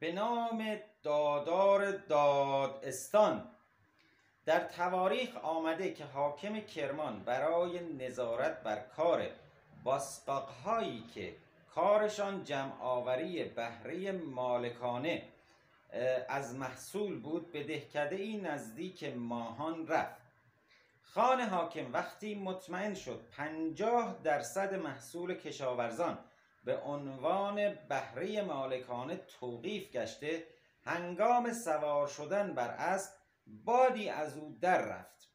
به نام دادار دادستان. در تواریخ آمده که حاکم کرمان برای نظارت بر کار باسقاقهایی که کارشان جمع آوری بهره مالکانه از محصول بود به دهکده ای نزدیک ماهان رفت. خان حاکم وقتی مطمئن شد پنجاه درصد محصول کشاورزان به عنوان بهره مالکانه توقیف گشته هنگام سوار شدن بر اسب بادی از او در رفت.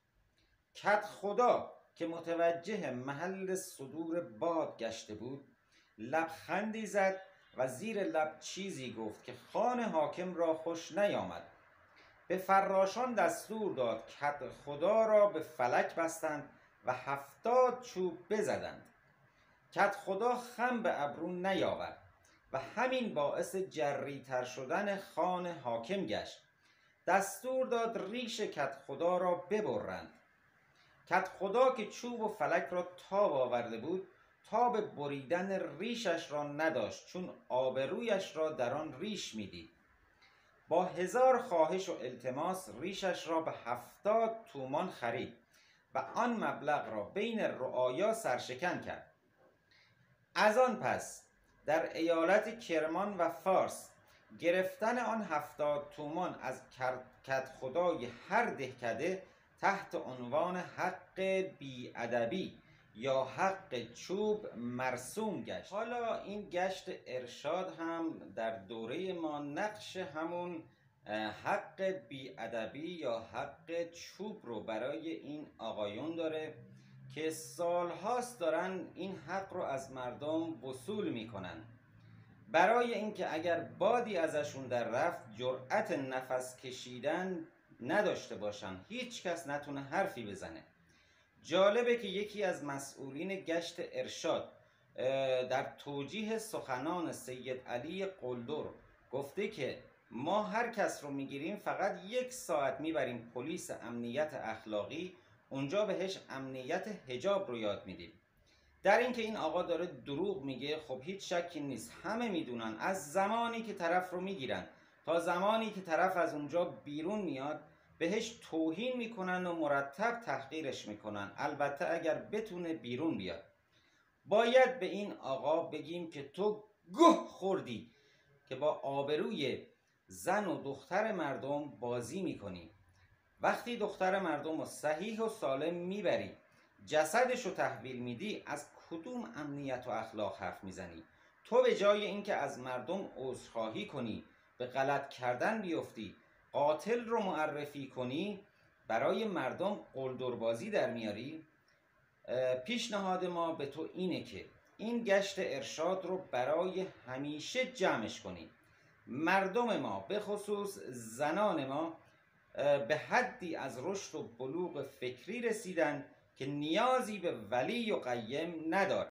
کت خدا که متوجه محل صدور باد گشته بود لبخندی زد و زیر لب چیزی گفت که خان حاکم را خوش نیامد. به فراشان دستور داد کت خدا را به فلک بستند و هفتاد چوب بزدند. کت خدا خم به ابرو نیاورد و همین باعث جریتر شدن خان حاکم گشت. دستور داد ریش کت خدا را ببرند. کت خدا که چوب و فلک را تاب آورده بود تاب بریدن ریشش را نداشت چون آبرویش را در آن ریش می‌دید. با هزار خواهش و التماس ریشش را به هفتاد تومان خرید و آن مبلغ را بین رعایا سرشکن کرد. از آن پس در ایالت کرمان و فارس گرفتن آن هفتاد تومان از کت خدای هر دهکده تحت عنوان حق بیادبی یا حق چوب مرسوم گشت. حالا این گشت ارشاد هم در دوره ما نقش همون حق بیادبی یا حق چوب رو برای این آقایون داره. که سالهاست دارن این حق رو از مردم وصول می‌کنن. برای اینکه اگر بادی ازشون در رفت جرأت نفس کشیدن نداشته باشن. هیچ کس نتونه حرفی بزنه. جالبه که یکی از مسئولین گشت ارشاد در توجیه سخنان سید علی قلدر گفته که ما هر کس رو می‌گیریم فقط یک ساعت می‌بریم پلیس امنیت اخلاقی اونجا بهش امنیت هجاب رو یاد میدیم. در اینکه این آقا داره دروغ میگه خب هیچ شکی نیست. همه می‌دونن. از زمانی که طرف رو می‌گیرن تا زمانی که طرف از اونجا بیرون میاد بهش توهین می‌کنن و مرتب تحقیرش می‌کنن. البته اگر بتونه بیرون بیاد. باید به این آقا بگیم که تو گه خوردی که با آبروی زن و دختر مردم بازی می‌کنی. وقتی دختر مردم رو صحیح و سالم می‌بری جسدش رو تحویل میدی از کدوم امنیت و اخلاق حرف می‌زنی؟ تو به جای اینکه از مردم عذرخواهی کنی به غلط کردن بیفتی قاتل رو معرفی کنی برای مردم قلدربازی در میاری؟ پیشنهاد ما به تو اینه که این گشت ارشاد رو برای همیشه جمعش کنی. مردم ما به خصوص زنان ما به حدی از رشد و بلوغ فکری رسیدن که نیازی به ولی و قیم ندارد.